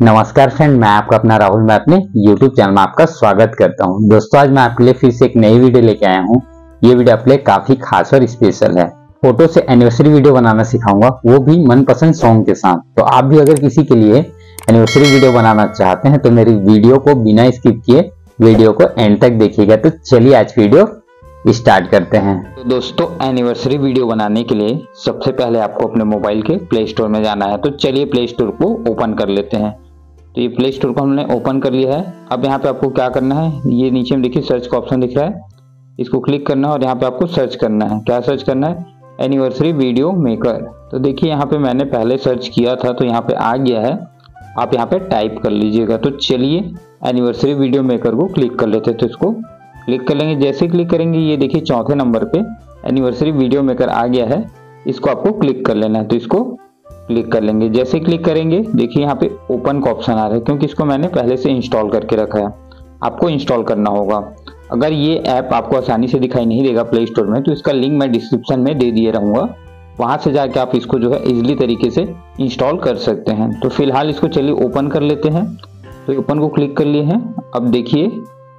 नमस्कार फ्रेंड मैं आपका अपना राहुल, मैं अपने YouTube चैनल में आपका स्वागत करता हूँ। दोस्तों, आज मैं आपके लिए फिर से एक नई वीडियो लेके आया हूँ। ये वीडियो आपके लिए काफ़ी खास और स्पेशल है। फ़ोटो से एनिवर्सरी वीडियो बनाना सिखाऊँगा, वो भी मनपसंद सॉन्ग के साथ। तो आप भी अगर किसी के लिए एनिवर्सरी वीडियो बनाना चाहते हैं तो मेरी वीडियो को बिना स्किप किए वीडियो को एंड तक देखिएगा। तो चलिए आज वीडियो स्टार्ट करते हैं। तो दोस्तों एनिवर्सरी वीडियो बनाने के लिए सबसे पहले आपको अपने मोबाइल के प्ले स्टोर में जाना है। तो चलिए प्ले स्टोर को ओपन कर लेते हैं। तो ये प्ले स्टोर को हमने ओपन कर लिया है। अब यहाँ पे आपको क्या करना है? ये नीचे में देखिए सर्च का ऑप्शन दिख रहा है। इसको क्लिक करना है और यहाँ पे आपको सर्च करना है। क्या सर्च करना है? एनिवर्सरी वीडियो मेकर तो देखिए यहाँ पे मैंने पहले सर्च किया था तो यहाँ पे आ गया है। आप यहाँ पे टाइप कर लीजिएगा। तो चलिए एनिवर्सरी वीडियो मेकर को क्लिक कर लेते तो इसको क्लिक कर लेंगे। जैसे क्लिक करेंगे, ये देखिए चौथे नंबर पे एनिवर्सरी वीडियो मेकर आ गया है। इसको आपको क्लिक कर लेना है। तो इसको क्लिक कर लेंगे। जैसे क्लिक करेंगे, देखिए यहाँ पे ओपन का ऑप्शन आ रहा है, क्योंकि इसको मैंने पहले से इंस्टॉल करके रखा है। आपको इंस्टॉल करना होगा। अगर ये ऐप आपको आसानी से दिखाई नहीं देगा प्ले स्टोर में तो इसका लिंक मैं डिस्क्रिप्शन में दे दिए रहूँगा। वहाँ से जाके आप इसको जो है इजिली तरीके से इंस्टॉल कर सकते हैं। तो फ़िलहाल इसको चलिए ओपन कर लेते हैं। तो ओपन को क्लिक कर लिए हैं। अब देखिए,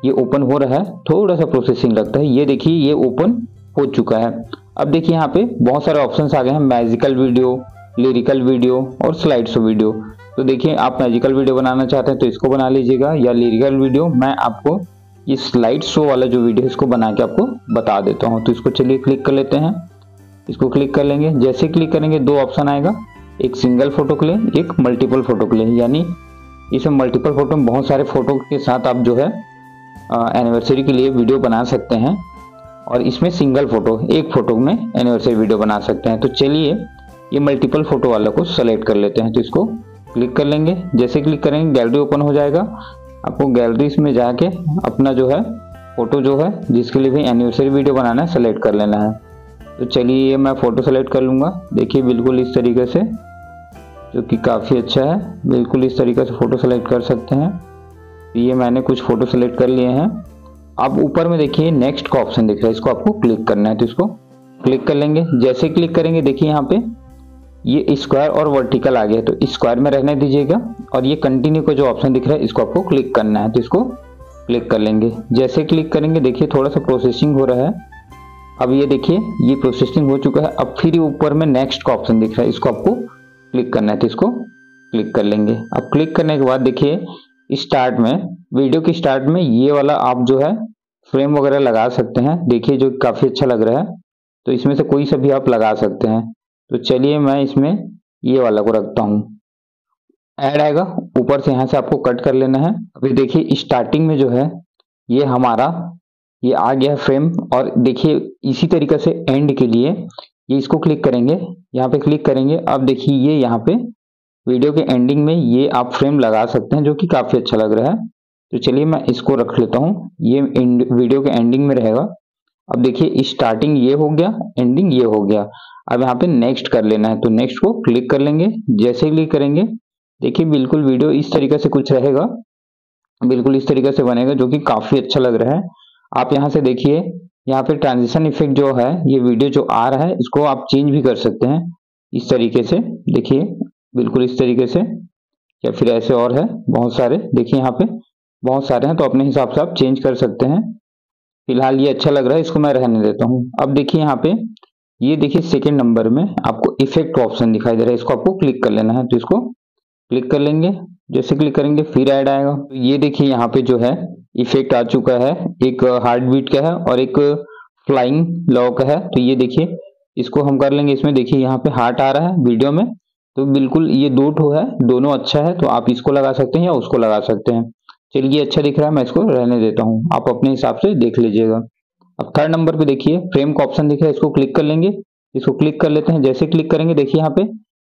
ये ओपन हो रहा है। थोड़ा सा प्रोसेसिंग लगता है। ये देखिए, ये ओपन हो चुका है। अब देखिए यहाँ पे बहुत सारे ऑप्शन आ गए हैं। मैजिकल वीडियो लिरिकल वीडियो और स्लाइड शो वीडियो तो देखिए, आप मैजिकल वीडियो बनाना चाहते हैं तो इसको बना लीजिएगा या लिरिकल वीडियो मैं आपको ये स्लाइड शो वाला जो वीडियो इसको बना के आपको बता देता हूँ। तो इसको चलिए क्लिक कर लेते हैं। इसको क्लिक कर लेंगे। जैसे क्लिक करेंगे, दो ऑप्शन आएगा। एक सिंगल फ़ोटो के लिए, एक मल्टीपल फ़ोटो के लिए। यानी इसे मल्टीपल फ़ोटो में बहुत सारे फ़ोटो के साथ आप जो है एनिवर्सरी के लिए वीडियो बना सकते हैं। और इसमें सिंगल फ़ोटो एक फ़ोटो में एनिवर्सरी वीडियो बना सकते हैं। तो चलिए ये मल्टीपल फ़ोटो वाला को सेलेक्ट कर लेते हैं तो इसको क्लिक कर लेंगे। जैसे क्लिक करेंगे गैलरी ओपन हो जाएगा। आपको गैलरीज में जाके अपना जो है फ़ोटो जो है, जिसके लिए भी एनिवर्सरी वीडियो बनाना है सेलेक्ट कर लेना है। तो चलिए ये मैं फ़ोटो सेलेक्ट कर लूँगा। देखिए, बिल्कुल इस तरीके से, जो कि काफ़ी अच्छा है। बिल्कुल इस तरीके से फ़ोटो सेलेक्ट कर सकते हैं। ये मैंने कुछ फ़ोटो सेलेक्ट कर लिए हैं। आप ऊपर में देखिए नेक्स्ट का ऑप्शन दिख रहा है। इसको आपको क्लिक करना है तो इसको क्लिक कर लेंगे। जैसे क्लिक करेंगे, देखिए यहाँ पे ये स्क्वायर और वर्टिकल आ गया तो स्क्वायर में रहने दीजिएगा और ये कंटिन्यू का जो ऑप्शन दिख रहा है, इसको आपको क्लिक करना है तो इसको क्लिक कर लेंगे। जैसे क्लिक करेंगे, देखिए थोड़ा सा प्रोसेसिंग हो रहा है। अब ये देखिए, ये प्रोसेसिंग हो चुका है। अब फिर ऊपर में नेक्स्ट का ऑप्शन दिख रहा है, इसको आपको क्लिक करना है तो इसको क्लिक कर लेंगे। अब क्लिक करने के बाद देखिए स्टार्ट में वीडियो के स्टार्ट में ये वाला आप जो है फ्रेम वगैरह लगा सकते हैं। देखिए जो काफ़ी अच्छा लग रहा है तो इसमें से कोई सा भी आप लगा सकते हैं। तो चलिए मैं इसमें ये वाला को रखता हूँ। ऐड आएगा। ऊपर से यहाँ से आपको कट कर लेना है। अभी देखिए स्टार्टिंग में जो है, ये हमारा, ये आ गया फ्रेम और देखिए, इसी तरीके से एंड के लिए ये इसको क्लिक करेंगे। यहाँ पे क्लिक करेंगे। अब देखिए, ये यहाँ पे वीडियो के एंडिंग में ये आप फ्रेम लगा सकते हैं, जो कि काफ़ी अच्छा लग रहा है। तो चलिए मैं इसको रख लेता हूँ। ये वीडियो के एंडिंग में रहेगा। अब देखिए स्टार्टिंग ये हो गया एंडिंग ये हो गया। अब यहाँ पे नेक्स्ट कर लेना है तो नेक्स्ट को क्लिक कर लेंगे, जैसे ही क्लिक करेंगे। देखिए, बिल्कुल वीडियो इस तरीके से कुछ रहेगा, बिल्कुल इस तरीके से बनेगा, जो कि काफ़ी अच्छा लग रहा है। आप यहाँ से देखिए, यहाँ पे ट्रांजिशन इफ़ेक्ट जो है, ये वीडियो जो आ रहा है, इसको आप चेंज भी कर सकते हैं। इस तरीके से, देखिए, बिल्कुल इस तरीके से, या फिर ऐसे और है, बहुत सारे, देखिए यहाँ पे, बहुत सारे हैं तो अपने हिसाब से आप चेंज कर सकते हैं। फ़िलहाल ये अच्छा लग रहा है, इसको मैं रहने देता हूँ। अब देखिए यहाँ पे, ये देखिए सेकेंड नंबर में आपको इफ़ेक्ट ऑप्शन दिखाई दे रहा है, इसको आपको क्लिक कर लेना है। तो इसको क्लिक कर लेंगे, जैसे क्लिक करेंगे, फिर ऐड आएगा। तो ये देखिए यहाँ पे जो है इफ़ेक्ट आ चुका है। एक हार्ट बीट का है और एक फ्लाइंग लॉ का है। तो ये देखिए, इसको हम कर लेंगे, इसमें देखिए यहाँ पे हार्ट आ रहा है वीडियो में। तो बिल्कुल ये दो ठो है, दोनों अच्छा है तो आप इसको लगा सकते हैं या उसको लगा सकते हैं। चलिए अच्छा दिख रहा है, मैं इसको रहने देता हूँ। आप अपने हिसाब से देख लीजिएगा। अब थर्ड नंबर पे देखिए फ्रेम का ऑप्शन दिख रहा है, इसको क्लिक कर लेंगे। इसको क्लिक कर लेते हैं, जैसे क्लिक करेंगे, देखिए यहाँ पे,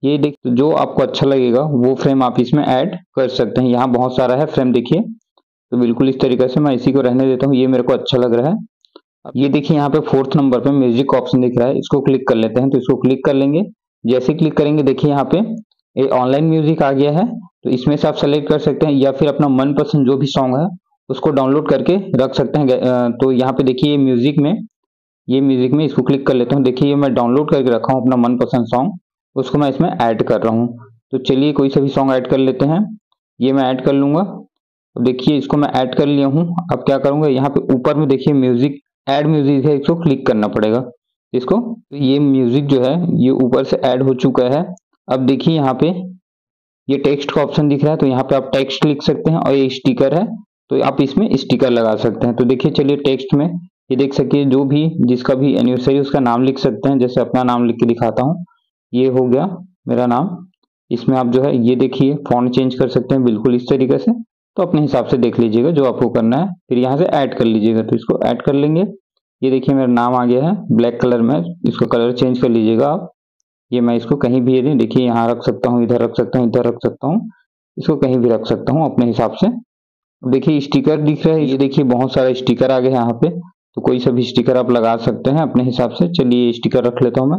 ये देख, जो आपको अच्छा लगेगा, वो फ्रेम आप इसमें ऐड कर सकते हैं। यहाँ बहुत सारा है फ्रेम देखिए। तो बिल्कुल इस तरीके से मैं इसी को रहने देता हूँ, ये मेरे को अच्छा लग रहा है। ये देखिए, यहाँ पे फोर्थ नंबर पे म्यूज़िक का ऑप्शन दिख रहा है, इसको क्लिक कर लेते हैं। तो इसको क्लिक कर लेंगे। जैसे क्लिक करेंगे, देखिए यहाँ पे, ये ऑनलाइन म्यूज़िक आ गया है। तो इसमें से आप सेलेक्ट कर सकते हैं या फिर अपना मनपसंद जो भी सॉन्ग है, उसको डाउनलोड करके रख सकते हैं। तो यहाँ पे देखिए म्यूज़िक में, ये म्यूज़िक में इसको क्लिक कर लेता हूँ। देखिए मैं डाउनलोड करके रखा हूँ अपना मनपसंद सॉन्ग उसको मैं इसमें ऐड कर रहा हूँ। तो चलिए कोई सा भी सॉन्ग ऐड कर लेते हैं। ये मैं ऐड कर लूँगा। देखिए इसको मैं ऐड कर लिया हूँ। अब क्या करूँगा, यहाँ पे ऊपर में देखिए म्यूज़िक ऐड म्यूज़िक है, इसको क्लिक करना पड़ेगा। इसको तो ये म्यूज़िक जो है, ये ऊपर से ऐड हो चुका है। अब देखिए यहाँ पे ये टेक्स्ट का ऑप्शन दिख रहा है तो यहाँ पे आप टेक्स्ट लिख सकते हैं और ये स्टिकर है तो आप इसमें स्टिकर लगा सकते हैं। तो देखिए, चलिए टेक्स्ट में ये देख सकिए जो भी, जिसका भी एनिवर्सरी उसका नाम लिख सकते हैं। जैसे अपना नाम लिख के दिखाता हूँ, ये हो गया मेरा नाम। इसमें आप जो है, ये देखिए फॉन्ट चेंज कर सकते हैं बिल्कुल इस तरीके से तो अपने हिसाब से देख लीजिएगा जो आपको करना है। फिर यहाँ से ऐड कर लीजिएगा तो इसको ऐड कर लेंगे। ये देखिए, मेरा नाम आ गया है ब्लैक कलर में, इसको कलर चेंज कर लीजिएगा आप। ये मैं इसको कहीं भी ये देखिए, यहाँ रख सकता हूँ, इधर रख सकता हूँ, इधर रख सकता हूँ, इसको कहीं भी रख सकता हूँ अपने हिसाब से। देखिए, स्टिकर दिख रहा है, ये देखिए बहुत सारा स्टिकर आ गया यहाँ पे तो कोई सा भी स्टिकर आप लगा सकते हैं अपने हिसाब से। चलिए स्टिकर रख लेता हूँ मैं।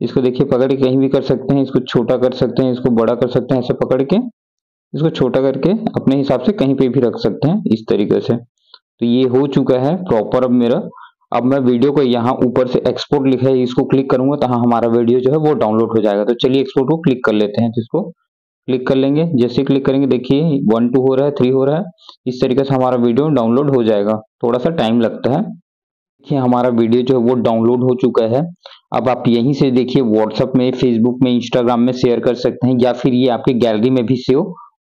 इसको देखिए, पकड़ के कहीं भी कर सकते हैं, इसको छोटा कर सकते हैं, इसको बड़ा कर सकते हैं, ऐसे पकड़ के, इसको छोटा करके अपने हिसाब से कहीं पे भी रख सकते हैं, इस तरीके से। तो ये हो चुका है प्रॉपर अब मेरा। अब मैं वीडियो को यहाँ ऊपर से एक्सपोर्ट लिखा है, इसको क्लिक करूँगा तो हाँ हमारा वीडियो जो है वो डाउनलोड हो जाएगा। तो चलिए एक्सपोर्ट को क्लिक कर लेते हैं इसको क्लिक कर लेंगे। जैसे क्लिक करेंगे, देखिए वन टू हो रहा है थ्री हो रहा है। इस तरीके से हमारा वीडियो डाउनलोड हो जाएगा। थोड़ा सा टाइम लगता है। देखिए, हमारा वीडियो जो है वो डाउनलोड हो चुका है। अब आप यहीं से देखिए व्हाट्सएप में फेसबुक में इंस्टाग्राम में शेयर कर सकते हैं, या फिर ये आपकी गैलरी में भी सेव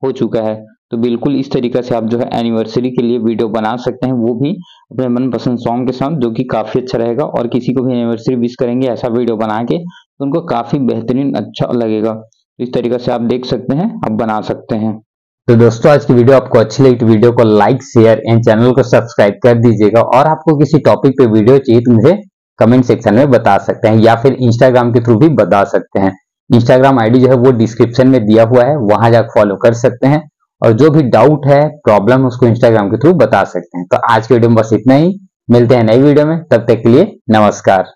हो चुका है। तो बिल्कुल इस तरीके से आप जो है एनिवर्सरी के लिए वीडियो बना सकते हैं, वो भी अपने मनपसंद सॉन्ग के साथ, जो कि काफ़ी अच्छा रहेगा और किसी को भी एनिवर्सरी विश करेंगे ऐसा वीडियो बना के तो उनको काफ़ी बेहतरीन अच्छा लगेगा। इस तरीके से आप देख सकते हैं, आप बना सकते हैं। तो दोस्तों, आज की वीडियो आपको अच्छी लगी तो वीडियो को लाइक शेयर एंड चैनल को सब्सक्राइब कर दीजिएगा और आपको किसी टॉपिक पे वीडियो चाहिए तो मुझे कमेंट सेक्शन में बता सकते हैं या फिर इंस्टाग्राम के थ्रू भी बता सकते हैं। इंस्टाग्राम आईडी जो है वो डिस्क्रिप्शन में दिया हुआ है, वहाँ जाकर फॉलो कर सकते हैं। और जो भी डाउट है प्रॉब्लम उसको इंस्टाग्राम के थ्रू बता सकते हैं। तो आज के वीडियो में बस इतना ही। मिलते हैं नई वीडियो में। तब तक के लिए नमस्कार।